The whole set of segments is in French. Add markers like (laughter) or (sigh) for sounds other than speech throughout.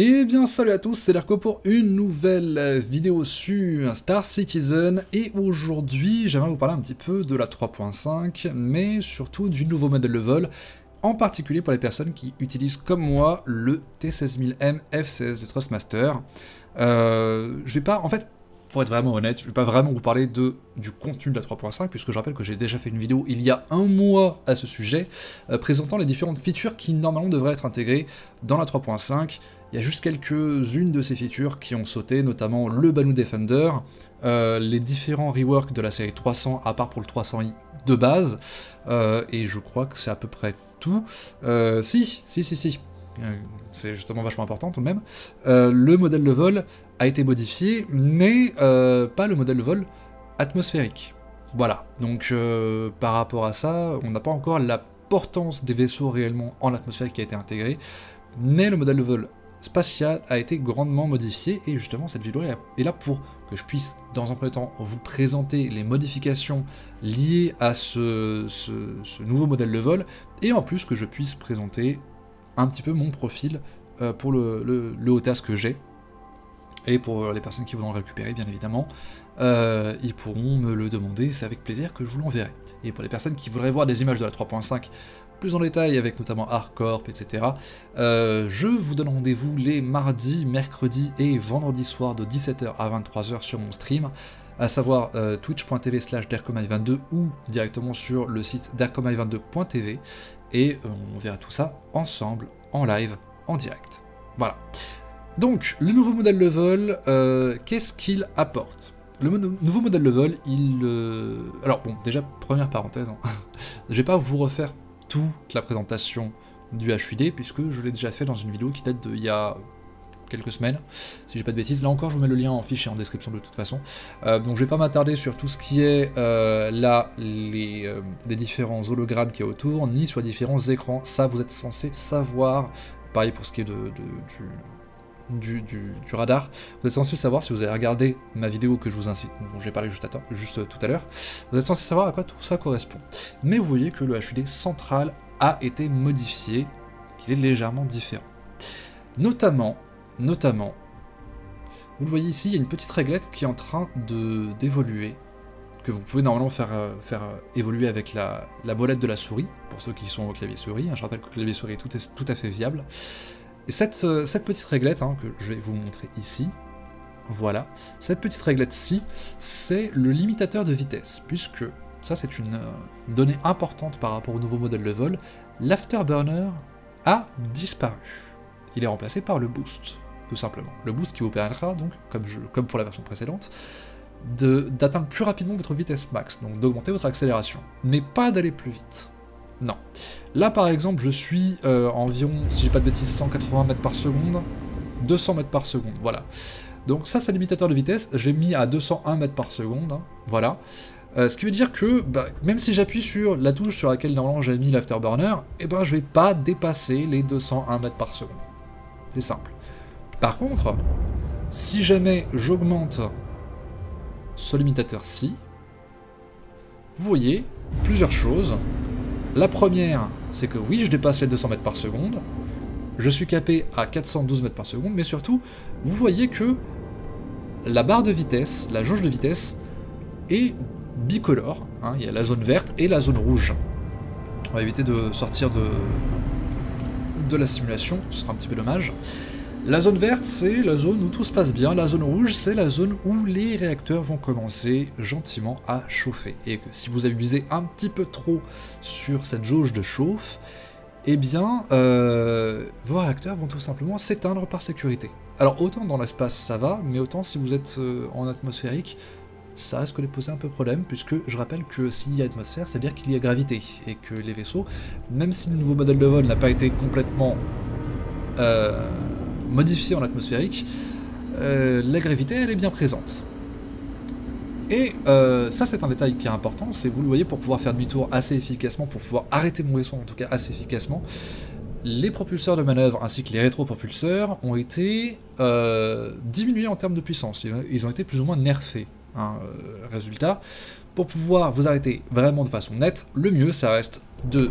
Et bien salut à tous, c'est Lerco pour une nouvelle vidéo sur Star Citizen et aujourd'hui j'aimerais vous parler un petit peu de la 3.5 mais surtout du nouveau modèle level en particulier pour les personnes qui utilisent comme moi le T16000M F16 de Trustmaster. Euh, je vais pas, en fait, pour être vraiment honnête, je vais pas vraiment vous parler de, du contenu de la 3.5, puisque je rappelle que j'ai déjà fait une vidéo il y a un mois à ce sujet, euh, présentant les différentes features qui normalement devraient être intégrées dans la 3.5. Il y a juste quelques-unes de ces features qui ont sauté, notamment le Banu Defender, euh, les différents reworks de la série 300, à part pour le 300i de base, euh, et je crois que c'est à peu près tout. si, si, si, si, c'est justement vachement important tout de même. le modèle de vol a été modifié, mais euh, pas le modèle de vol atmosphérique. Voilà, donc euh, par rapport à ça, on n'a pas encore la portance des vaisseaux réellement en atmosphère qui a été intégrée, mais le modèle de vol spatial a été grandement modifié, et justement cette vidéo est là pour que je puisse, dans un premier temps, vous présenter les modifications liées à ce, nouveau modèle de vol, et en plus que je puisse présenter un petit peu mon profil euh, pour le, le, le que j'ai, et pour les personnes qui voudront récupérer, bien évidemment, euh, ils pourront me le demander, c'est avec plaisir que je vous l'enverrai. Et pour les personnes qui voudraient voir des images de la 3.5 plus en détail, avec notamment Hardcorp, etc., euh, je vous donne rendez-vous les mardis, mercredis et vendredis soirs de 17h à 23h sur mon stream, à savoir euh, twitch.tv slash 22 ou directement sur le site dercomai22.tv, et on verra tout ça ensemble, en live, en direct. Voilà. Donc, le nouveau modèle level, euh, qu'est-ce qu'il apporte? Le nouveau modèle level, il... Euh, alors bon, déjà, première parenthèse, hein. (laughs) je vais pas vous refaire toute la présentation du HUD, puisque je l'ai déjà fait dans une vidéo qui date d'il y a quelques semaines, si j'ai pas de bêtises. Là encore, je vous mets le lien en fiche et en description de toute façon. Euh, donc je vais pas m'attarder sur tout ce qui est là, les, différents hologrammes qui y a autour, ni sur les différents écrans. Ça, vous êtes censé savoir. Pareil pour ce qui est de, du, du, radar, vous êtes censé savoir, si vous avez regardé ma vidéo que je vous incite, dont j'ai parlé juste, juste tout à l'heure, vous êtes censé savoir à quoi tout ça correspond. Mais vous voyez que le HUD central a été modifié, qu'il est légèrement différent. Notamment, notamment, vous le voyez ici, il y a une petite réglette qui est en train d'évoluer, que vous pouvez normalement faire, euh, faire euh, évoluer avec la, molette de la souris, pour ceux qui sont au clavier souris. Hein, je rappelle que le clavier souris tout, est tout à fait viable. Et cette, euh, cette petite réglette, hein, que je vais vous montrer ici, voilà, cette petite réglette-ci, c'est le limitateur de vitesse, puisque, ça c'est une euh, donnée importante par rapport au nouveau modèle de vol, l'afterburner a disparu. Il est remplacé par le boost, tout simplement. Le boost qui vous permettra, donc, comme, comme pour la version précédente, d'atteindre plus rapidement votre vitesse max, donc d'augmenter votre accélération, mais pas d'aller plus vite. Non. Là, par exemple, je suis euh, environ, si j'ai pas de bêtises, 180 mètres par seconde, 200 mètres par seconde, voilà. Donc ça, c'est limitateur de vitesse, j'ai mis à 201 mètres par seconde, hein, voilà. Euh, ce qui veut dire que, bah, même si j'appuie sur la touche sur laquelle normalement j'ai mis l'afterburner, eh ben je vais pas dépasser les 201 mètres par seconde. C'est simple. Par contre, si jamais j'augmente ce limitateur-ci, vous voyez plusieurs choses. La première, c'est que oui, je dépasse les 200 mètres par seconde, je suis capé à 412 mètres par seconde, mais surtout, vous voyez que la barre de vitesse, la jauge de vitesse, est bicolore. Hein, il y a la zone verte et la zone rouge. On va éviter de sortir de, de la simulation, ce sera un petit peu dommage. La zone verte, c'est la zone où tout se passe bien. La zone rouge, c'est la zone où les réacteurs vont commencer gentiment à chauffer. Et que si vous abusez un petit peu trop sur cette jauge de chauffe, eh bien, euh, vos réacteurs vont tout simplement s'éteindre par sécurité. Alors autant dans l'espace ça va, mais autant si vous êtes euh, en atmosphérique, ça risque de poser un peu problème, puisque je rappelle que s'il y a atmosphère, c'est-à-dire qu'il y a gravité, et que les vaisseaux, même si le nouveau modèle de vol n'a pas été complètement... Euh, modifié en atmosphérique, euh, la gravité elle est bien présente. Et euh, ça c'est un détail qui est important, c'est vous le voyez pour pouvoir faire demi-tour assez efficacement, pour pouvoir arrêter mon vaisseau en tout cas assez efficacement, les propulseurs de manœuvre ainsi que les rétropropulseurs ont été euh, diminués en termes de puissance, ils ont été plus ou moins nerfés. Hein, résultat, pour pouvoir vous arrêter vraiment de façon nette, le mieux ça reste de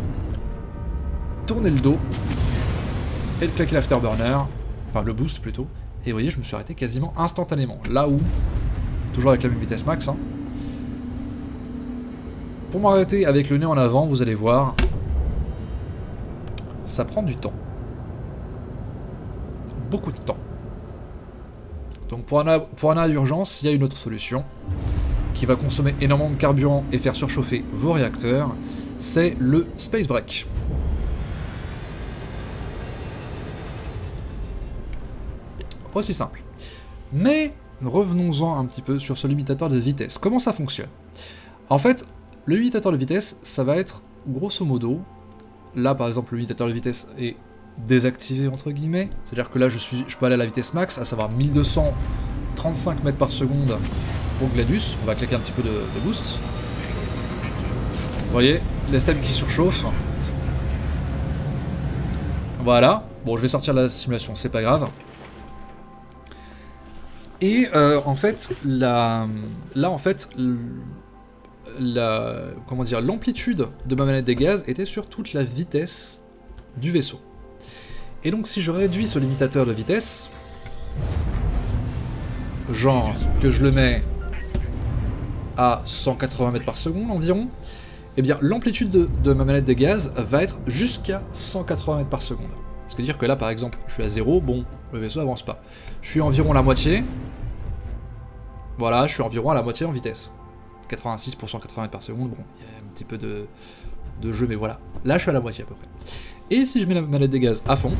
tourner le dos et de claquer l'afterburner le boost plutôt, et vous voyez, je me suis arrêté quasiment instantanément. Là où, toujours avec la même vitesse max, hein, pour m'arrêter avec le nez en avant, vous allez voir, ça prend du temps. Beaucoup de temps. Donc pour un, pour d'urgence, il y a une autre solution qui va consommer énormément de carburant et faire surchauffer vos réacteurs, c'est le Space Break. Aussi simple. Mais revenons-en un petit peu sur ce limitateur de vitesse. Comment ça fonctionne? En fait, le limitateur de vitesse, ça va être grosso modo, là par exemple le limitateur de vitesse est désactivé entre guillemets, c'est-à-dire que là je, suis, je peux aller à la vitesse max, à savoir 1235 mètres par seconde pour Gladius, on va claquer un petit peu de, boost. Vous voyez, les stems qui surchauffent. Voilà, bon je vais sortir la simulation, c'est pas grave. Et euh, en fait, la, là en fait, la, comment dire, l'amplitude de ma manette des gaz était sur toute la vitesse du vaisseau. Et donc si je réduis ce limitateur de vitesse, genre que je le mets à 180 mètres par seconde environ, eh bien l'amplitude de, ma manette de gaz va être jusqu'à 180 mètres par seconde. Ce qui veut dire que là par exemple, je suis à 0, bon, le vaisseau avance pas. Je suis environ la moitié, voilà, je suis environ à la moitié en vitesse. 86 pour 180 mètres par seconde, bon, il y a un petit peu de, de jeu, mais voilà. Là, je suis à la moitié à peu près. Et si je mets la manette des gaz à fond,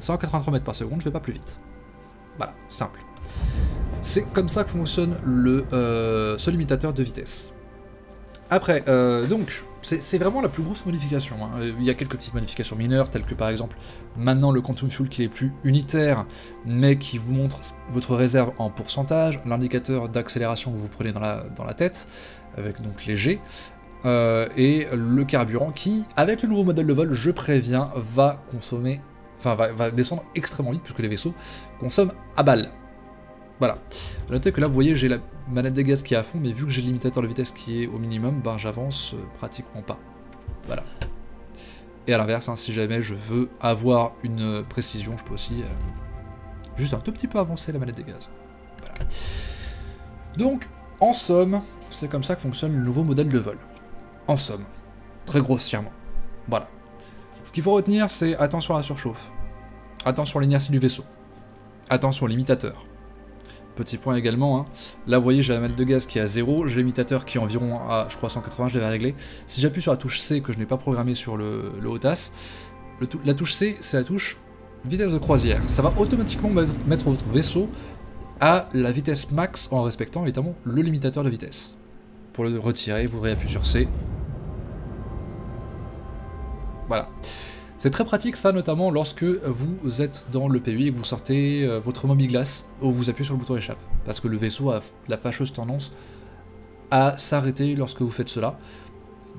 183 mètres par seconde, je vais pas plus vite. Voilà, simple. C'est comme ça que fonctionne le, euh, ce limitateur de vitesse. Après, euh, donc, c'est vraiment la plus grosse modification. Hein. Il y a quelques petites modifications mineures, telles que par exemple, maintenant le quantum fuel qui est plus unitaire, mais qui vous montre votre réserve en pourcentage, l'indicateur d'accélération que vous prenez dans la, tête, avec donc les G, euh, et le carburant qui, avec le nouveau modèle de vol, je préviens, va consommer, enfin va, descendre extrêmement vite puisque les vaisseaux consomment à balle. Voilà. Notez que là, vous voyez, j'ai la manette des gaz qui est à fond, mais vu que j'ai le limitateur de vitesse qui est au minimum, ben j'avance euh, pratiquement pas. Voilà. Et à l'inverse, hein, si jamais je veux avoir une précision, je peux aussi euh, juste un tout petit peu avancer la manette des gaz. Voilà. Donc, en somme, c'est comme ça que fonctionne le nouveau modèle de vol. En somme. Très grossièrement. Voilà. Ce qu'il faut retenir, c'est attention à la surchauffe. Attention à l'inertie du vaisseau. Attention au limitateur. Petit point également, hein. là vous voyez j'ai la manette de gaz qui est à 0, j'ai l'imitateur qui est environ à je crois 180, je l'avais réglé. Si j'appuie sur la touche C que je n'ai pas programmé sur le, le HOTAS, la touche C c'est la touche vitesse de croisière. Ça va automatiquement mettre votre vaisseau à la vitesse max en respectant évidemment le limitateur de vitesse. Pour le retirer, vous réappuyez sur C, voilà. C'est très pratique ça notamment lorsque vous êtes dans le PUI et que vous sortez euh, votre glace ou vous appuyez sur le bouton échappe. Parce que le vaisseau a la fâcheuse tendance à s'arrêter lorsque vous faites cela.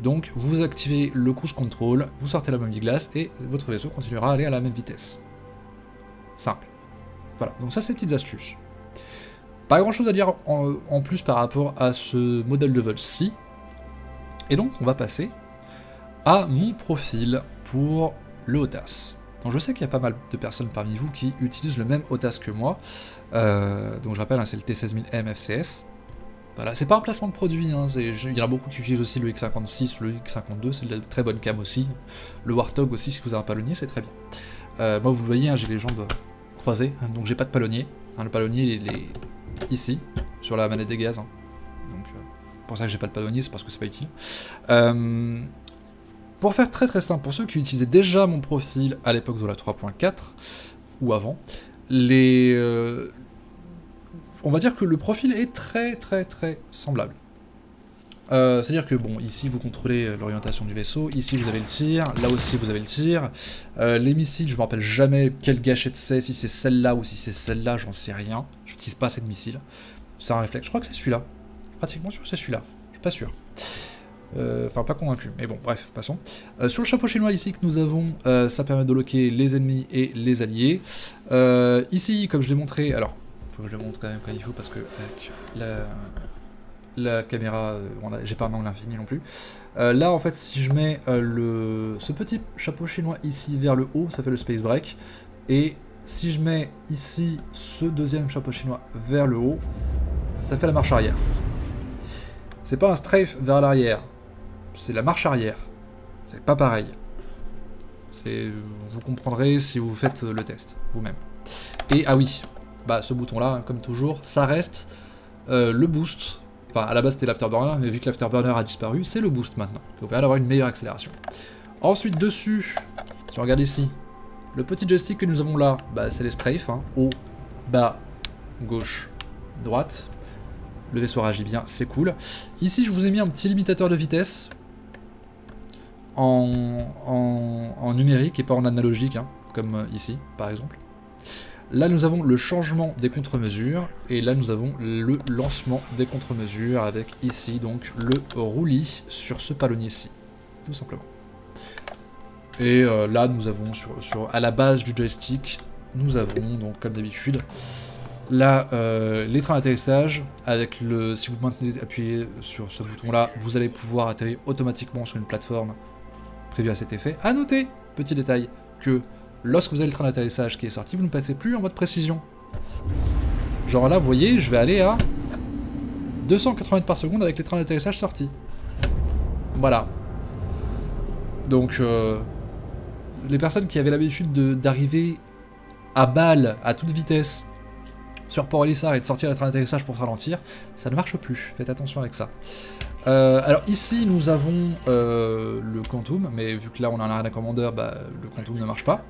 Donc vous activez le cruise control, vous sortez la glace et votre vaisseau continuera à aller à la même vitesse. Simple. Voilà, donc ça c'est petites astuces. Pas grand chose à dire en, plus par rapport à ce modèle de vol-ci. Et donc on va passer à mon profil pour le OTAS. Donc je sais qu'il y a pas mal de personnes parmi vous qui utilisent le même OTAS que moi. Euh, donc je rappelle, hein, c'est le T16000M FCS. Voilà, c'est pas un placement de produit, hein, il y en a beaucoup qui utilisent aussi le X56, le X52, c'est de très bonne cam aussi. Le Warthog aussi, si vous avez un palonnier, c'est très bien. Euh, moi, vous voyez, hein, j'ai les jambes croisées, donc j'ai pas de palonnier. le palonnier, il est ici, sur la manette des gaz. Donc, euh, pour ça que j'ai pas de palonnier, c'est parce que c'est pas utile. Pour faire très très simple, pour ceux qui utilisaient déjà mon profil à l'époque de la 3.4, ou avant. Euh, on va dire que le profil est très très très semblable. Euh, c'est-à-dire que, bon, ici vous contrôlez l'orientation du vaisseau, ici vous avez le tir, là aussi vous avez le tir. Euh, les missiles, je me rappelle jamais quelle gâchette c'est, si c'est celle-là ou si c'est celle-là, j'en sais rien. Je n'utilise pas cette missile. C'est un réflexe. Je crois que c'est celui-là. Pratiquement sûr c'est celui-là. Je suis pas sûr. Euh, enfin, pas convaincu, mais bon, bref, passons. Euh, sur le chapeau chinois ici que nous avons, euh, ça permet de loquer les ennemis et les alliés. ici, comme je l'ai montré, alors, faut que je le montre quand même quand il faut parce que avec la, caméra, j'ai pas un angle infini non plus. là, en fait, si je mets ce petit chapeau chinois ici vers le haut, ça fait le space break. Et Si je mets ici ce deuxième chapeau chinois vers le haut, ça fait la marche arrière. C'est pas un strafe vers l'arrière, c'est la marche arrière. C'est pas pareil. Vous comprendrez si vous faites le test vous-même. Et ah oui, bah ce bouton-là, hein, comme toujours, ça reste euh, le boost. Enfin, à la base c'était l'afterburner, mais vu que l'afterburner a disparu, c'est le boost maintenant. Vous pouvez avoir une meilleure accélération. Ensuite, dessus, si on regarde ici, le petit joystick que nous avons là, bah, c'est les strafes, hein. haut, bas, gauche, droite. Le vaisseau réagit bien, c'est cool. Ici, je vous ai mis un petit limitateur de vitesse en, numérique et pas en analogique, hein, comme euh, ici, par exemple. Là, nous avons le changement des contre-mesures, et là, nous avons le lancement des contre-mesures avec ici, donc, le roulis sur ce palonnier-ci, tout simplement. Et euh, là, nous avons, sur, à la base du joystick, nous avons, donc, comme d'habitude, là, euh, les trains d'atterrissage, avec le, si vous maintenez appuyé sur ce bouton-là, vous allez pouvoir atterrir automatiquement sur une plateforme prévu à cet effet. À noter, petit détail, que lorsque vous avez le train d'atterrissage qui est sorti, vous ne passez plus en mode précision. Genre là, vous voyez, je vais aller à 280 mètres par seconde avec les trains d'atterrissage sortis. Voilà. Donc, euh, les personnes qui avaient l'habitude d'arriver à balle à toute vitesse sur Port Elissard et de sortir les trains d'atterrissage pour ralentir, ça ne marche plus. Faites attention avec ça. Euh, alors ici nous avons euh, le Quantum, mais vu que là on a un Arena Commander, bah, le Quantum ne marche pas.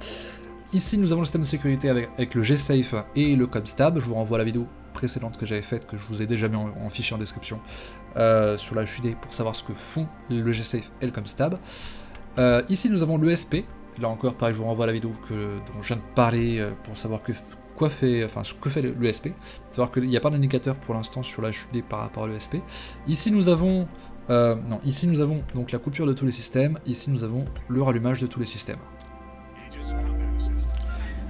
Ici nous avons le système de sécurité avec, le G-Safe et le Comstab. Je vous renvoie à la vidéo précédente que j'avais faite, que je vous ai déjà mis en, fichier en description euh, sur la HUD pour savoir ce que font le G-Safe et le Comstab. ici nous avons l'ESP. Là encore, pareil, je vous renvoie à la vidéo dont je viens de parler pour savoir que fait, enfin, que fait l'ESP. Qu'il n'y a pas d'indicateur pour l'instant sur la HUD par rapport à l'ESP. Ici nous avons euh, non, ici nous avons donc la coupure de tous les systèmes, ici nous avons le rallumage de tous les systèmes.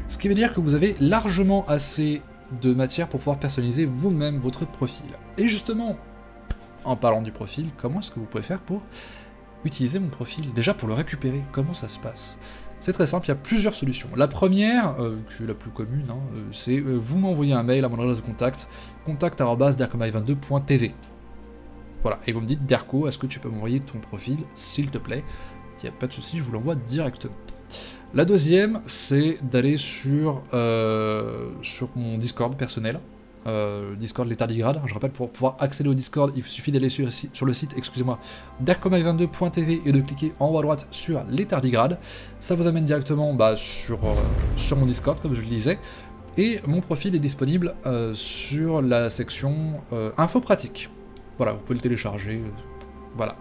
Ce qui veut dire que vous avez largement assez de matière pour pouvoir personnaliser vous-même votre profil. Et justement, en parlant du profil, comment est-ce que vous pouvez faire pour utiliser mon profil? Déjà pour le récupérer, comment ça se passe? C'est très simple, il y a plusieurs solutions. La première, euh, qui est la plus commune, hein, euh, c'est euh, vous m'envoyez un mail à mon adresse de contact, contact.dercomai22.tv. Voilà, et vous me dites, Derco, est-ce que tu peux m'envoyer ton profil, s'il te plaît? Il n'y a pas de souci, je vous l'envoie directement. La deuxième, c'est d'aller sur, sur mon Discord personnel, euh, Discord l'état tardigrades. Je rappelle, pour pouvoir accéder au Discord, il suffit d'aller sur, le site, excusez-moi, darkomai22.tv et de cliquer en haut à droite sur les tardigrades. Ça vous amène directement bah, sur, euh, sur mon Discord, comme je le disais. Et mon profil est disponible euh, sur la section info pratique. Voilà, vous pouvez le télécharger. voilà.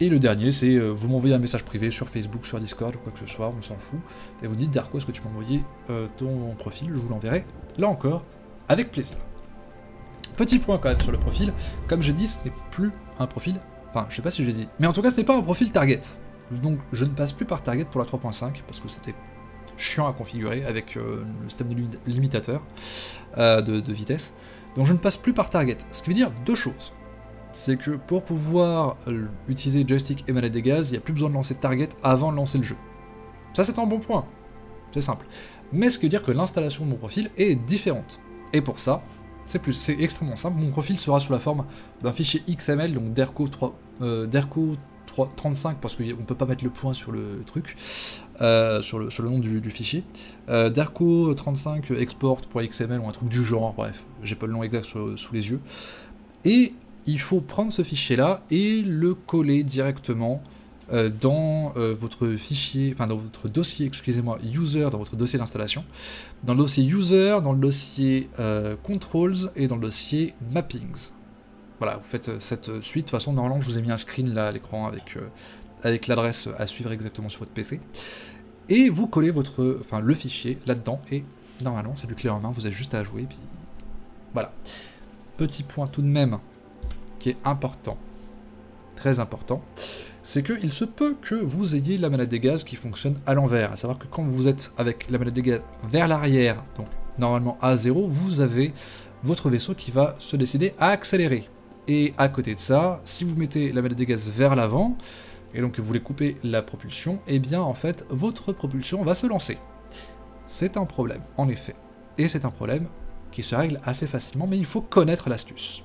Et le dernier, c'est vous m'envoyez un message privé sur Facebook, sur Discord quoi que ce soit, on s'en fout. Et vous dites, Darko, est-ce que tu m'as envoyé ton profil? Je vous l'enverrai. Là encore, avec plaisir. Petit point quand même sur le profil, comme j'ai dit, ce n'est plus un profil, enfin je sais pas si j'ai dit, mais en tout cas ce n'est pas un profil target. Donc je ne passe plus par target pour la 3.5 parce que c'était chiant à configurer avec euh, le système de limitateur euh, de, vitesse. Donc je ne passe plus par target. Ce qui veut dire deux choses. C'est que pour pouvoir utiliser joystick et manette des gaz, il n'y a plus besoin de lancer target avant de lancer le jeu. Ça c'est un bon point. C'est simple. Mais ce qui veut dire que l'installation de mon profil est différente. Et pour ça, c'est plus, c'est extrêmement simple. Mon profil sera sous la forme d'un fichier XML, donc d'ERCO 3, euh, 35 parce qu'on ne peut pas mettre le point sur le truc, euh, sur, le, sur, le, nom du, fichier. Euh, DERCO 35 export.xml ou un truc du genre, bref, j'ai pas le nom exact sous les yeux. Et il faut prendre ce fichier là et le coller directement dans euh, votre fichier, enfin dans votre dossier, excusez-moi, user, dans votre dossier d'installation, dans le dossier user, dans le dossier euh, controls et dans le dossier mappings. Voilà, vous faites cette suite. De toute façon, normalement, je vous ai mis un screen là à l'écran avec, avec l'adresse à suivre exactement sur votre PC. Et vous collez votre, enfin, le fichier là-dedans et normalement, c'est du clé en main. Vous avez juste à jouer. Puis voilà. Petit point tout de même qui est important, très important c'est qu'il se peut que vous ayez la manette des gaz qui fonctionne à l'envers. À savoir que quand vous êtes avec la manette des gaz vers l'arrière, donc normalement à 0, vous avez votre vaisseau qui va se décider à accélérer. Et à côté de ça, si vous mettez la manette des gaz vers l'avant, et donc vous voulez couper la propulsion, et eh bien en fait, votre propulsion va se lancer. c'est un problème, en effet. Et c'est un problème qui se règle assez facilement, mais il faut connaître l'astuce.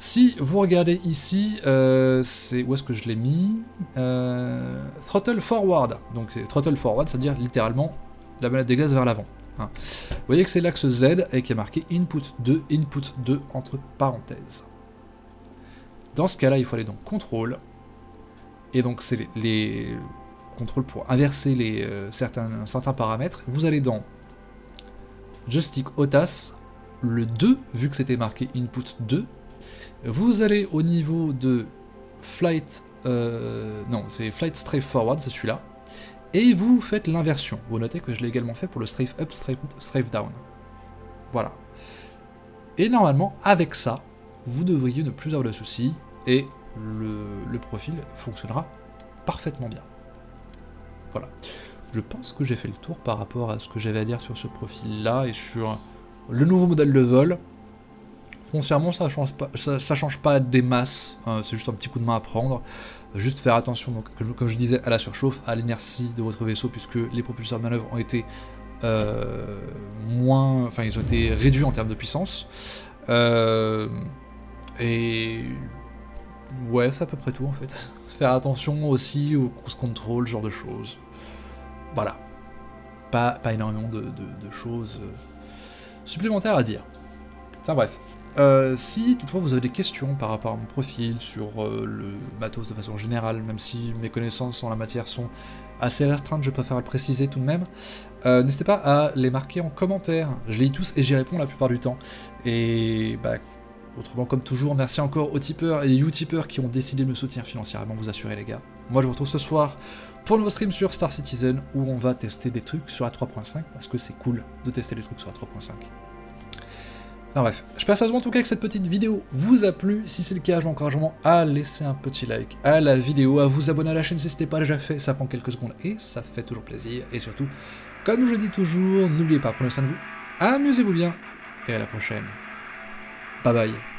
Si vous regardez ici, euh, c'est où est-ce que je l'ai mis euh, Throttle forward. Donc c'est throttle forward, c'est-à-dire littéralement la manette des gaz vers l'avant. Hein. Vous voyez que c'est l'axe Z et qui est marqué input 2, input 2 entre parenthèses. Dans ce cas-là, il faut aller dans contrôle. Et donc c'est les, contrôles pour inverser les, euh, certains, certains paramètres. Vous allez dans joystick OTAS, le 2, vu que c'était marqué input 2, vous allez au niveau de Flight... Euh, non, c'est Flight Strafe Forward, c'est celui-là. Et vous faites l'inversion. Vous notez que je l'ai également fait pour le Strafe Up, Strafe, Down. Voilà. Et normalement, avec ça, vous devriez ne plus avoir de soucis et le, le profil fonctionnera parfaitement bien. Voilà. Je pense que j'ai fait le tour par rapport à ce que j'avais à dire sur ce profil-là et sur le nouveau modèle de vol. Foncièrement, ça change pas, ça, change pas des masses, hein, c'est juste un petit coup de main à prendre. Juste faire attention, donc, comme je disais, à la surchauffe, à l'énergie de votre vaisseau, puisque les propulseurs de manœuvre ont été euh, moins, enfin ils ont été réduits en termes de puissance. Euh, et ouais, c'est à peu près tout en fait. (laughs) Faire attention aussi au cruise control, ce genre de choses. Voilà. Pas, pas énormément de, de choses euh, supplémentaires à dire. Enfin bref. Euh, si toutefois vous avez des questions par rapport à mon profil, sur euh, le matos de façon générale, même si mes connaissances en la matière sont assez restreintes, je préfère le préciser tout de même, euh, n'hésitez pas à les marquer en commentaire. Je les lis tous et j'y réponds la plupart du temps. Et bah, autrement comme toujours, merci encore aux tipeurs et utipeurs qui ont décidé de me soutenir financièrement, vous assurez les gars. Moi je vous retrouve ce soir pour un nouveau stream sur Star Citizen où on va tester des trucs sur la 3.5 parce que c'est cool de tester des trucs sur la 3.5. Enfin bref, j'espère sérieusement en tout cas que cette petite vidéo vous a plu. Si c'est le cas, je vous encourage à laisser un petit like à la vidéo, à vous abonner à la chaîne si ce n'est pas déjà fait, ça prend quelques secondes et ça fait toujours plaisir. Et surtout, comme je dis toujours, n'oubliez pas, prenez soin de vous, amusez-vous bien et à la prochaine. Bye bye.